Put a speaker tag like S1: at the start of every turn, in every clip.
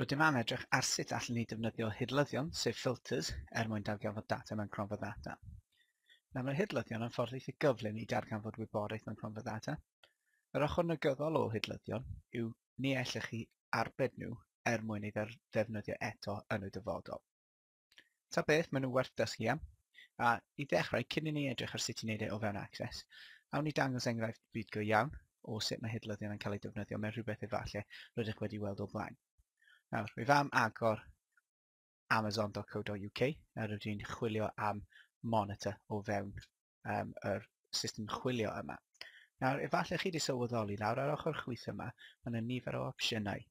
S1: Rydym am edrych ar sut allan ni defnyddio hidlyddion, sef filters, er mwyn darganfod data mewn cronfa ddata. Na mae'r hidlyddion yn ffordd eitha gyflym i darganfod wybodaeth mewn cronfa ddata. Yr ochr negyddol o hidlyddion yw ni ellech chi arbed nhw er mwyn ei ddefnyddio eto yn y dyfodol. Ta beth maen nhw werth dysgu am, a i ddechrau cyn i ni edrych ar sut i wneud e o fewn Access, awn ni dangos enghraifft byd go iawn o sut mae hidlyddion yn cael ei defnyddio mewn rhywbeth efallai rydych wedi weld o blaen. Nawr, mi fam agor amazon.co.uk a rydw i'n chwilio am monitor o fewn um, yr system chwilio yma. Nawr, efallai chi wedi sylweddoli nawr ar ochr chwith yma, mae yna nifer o opsiynau.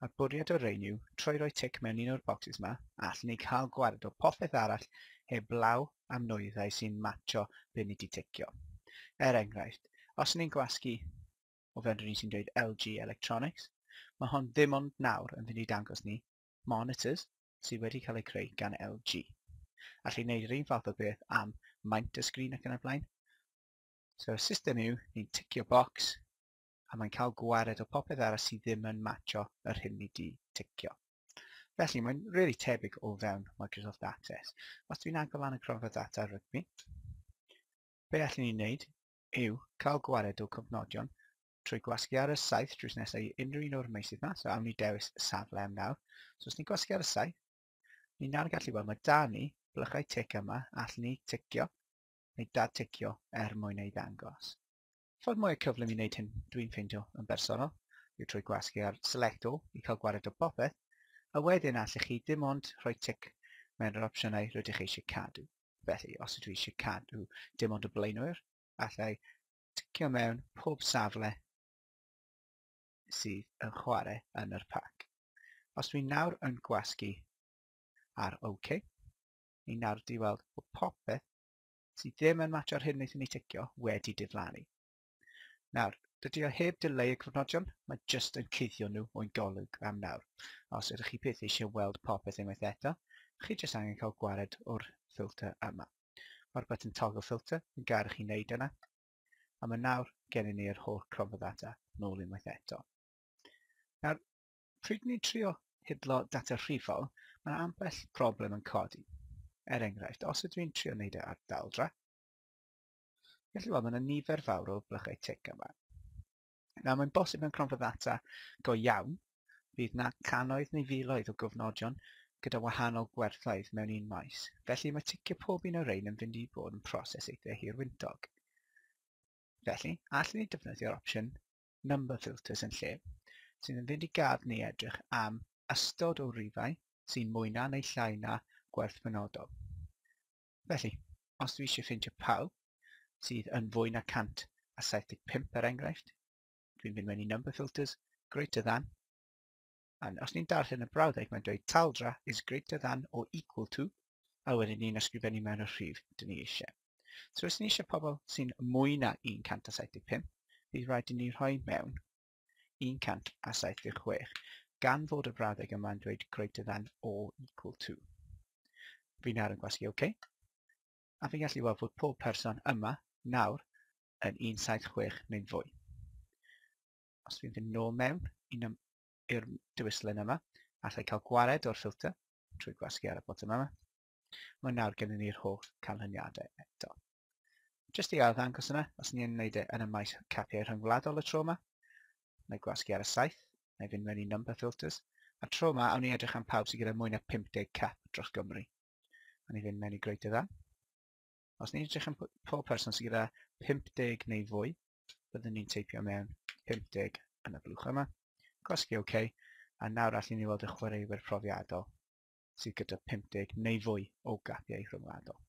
S1: A'r bwriad o'r rein yw troi roi tic mewn un o'r bocsys yma a allan ni cael gwared o popeth arall heblaw am nwyddau sy'n matcho be ni wedi ticio. Er enghraifft, os ni'n gwasgu o fewn rhywun sy'n dweud LG Electronics, Mae hon ddim ond nawr yn fynd i dangos ni monitors sydd wedi cael eu creu gan LG. Allai wneud yr un fath o beth am maint y sgrin ac yn y blaen. So y system yw, ni'n ticio box a mae'n cael gwared o popeth arall sydd ddim yn matcho yr hyn ni di ticio. Felly mae'n really tebyg o fewn Microsoft Access. Os dwi'n agor lan y cronfa data rygbi, be allwn ni wneud yw cael gwared o cofnodion trwy gwasgu ar y saith drws nesaf i unrhyw un o'r meisydd yma. So awn ni dewis safle am nawr. So os ni'n gwasgu ar y saith, ni'n nawr gallu weld mae da ni blychau tic yma allan ni ticio neu dad ticio er mwyn ei ddangos. Ffordd mwy o cyflym i wneud hyn dwi'n ffeindio yn bersonol yw trwy gwasgu ar select all i cael gwared o bopeth a wedyn allech chi dim ond rhoi tic mewn yr opsiynau rydych chi eisiau cadw. Felly, os ydw i eisiau cadw dim ond y blaenwyr, allai ticio mewn pob safle sydd yn chwarae yn yr pac. Os dwi nawr yn gwasgu ar OK, ni nawr di weld bod popeth sydd ddim yn match ar hyn wnaethon ni ticio wedi diflannu. Nawr, dydy o heb dileu y cyfnodion, mae jyst yn cuddio nhw o'n golwg am nawr. Os ydych chi beth eisiau weld popeth unwaith eto, chi jyst angen cael gwared o'r ffilter yma. Mae'r button toggle filter yn garw chi wneud yna, a mae nawr gennym ni'r holl cromfa ddata nôl unwaith eto. Nawr, pryd ni'n trio hidlo data rhifol, mae ambell problem yn codi. Er enghraifft, os ydw i'n trio wneud e ar daldra, gallu bod mae yna nifer fawr o blychau tic yma. Nawr, mae'n bosib mewn cronfa ddata go iawn, bydd na canoedd neu filoedd o gofnodion gyda wahanol gwerthaidd mewn un maes, felly mae ticio pob un o'r ein yn fynd i bod yn proses eitha hirwyntog. Felly, allwn ni defnyddio'r opsiwn Number Filters yn lle sydd yn fynd i gad ni edrych am ystod o rifau sy'n mwy na neu llai na gwerth penodol. Felly, os dwi eisiau ffeindio pawb sydd yn fwy na 175 er enghraifft, dwi'n mynd mewn i number filters greater than, a os ni'n darllen y brawddeg, mae'n dweud taldra is greater than or equal to, a wedyn ni'n ysgrifennu mewn y rhif dyn ni eisiau. So os ni eisiau pobl sy'n mwy na 175, bydd rhaid i ni rhoi mewn un cant a saith deg chwech, gan fod y brawddeg yma'n dweud greater than or equal to. Fi nawr yn gwasgu OK. A fi'n gallu weld fod pob person yma nawr yn 176 neu'n fwy. Os fi'n fynd nôl mewn i'r dywyslen yma, allai cael gwared o'r ffilter trwy gwasgu ar y bottom yma. Mae nawr gennym ni'r holl canlyniadau eto. Jyst i arddangos yna, os ni'n gwneud e yn y maes capiau rhyngwladol y tro yma, neu gwasgu ar y saith, neu fynd mewn i number filters. A tro yma, awn i edrych am pawb sydd gyda mwy na 50 cap dros Gymru. Awn ni fynd mewn i greutio dda. Os ni'n edrych am pob person sydd gyda 50 neu fwy, byddwn ni'n teipio mewn 50 yn y blwch yma. Gwasgu OK. A nawr allan ni weld y chwaraewyr profiadol sydd gyda 50 neu fwy o gapiau rhyngwladol.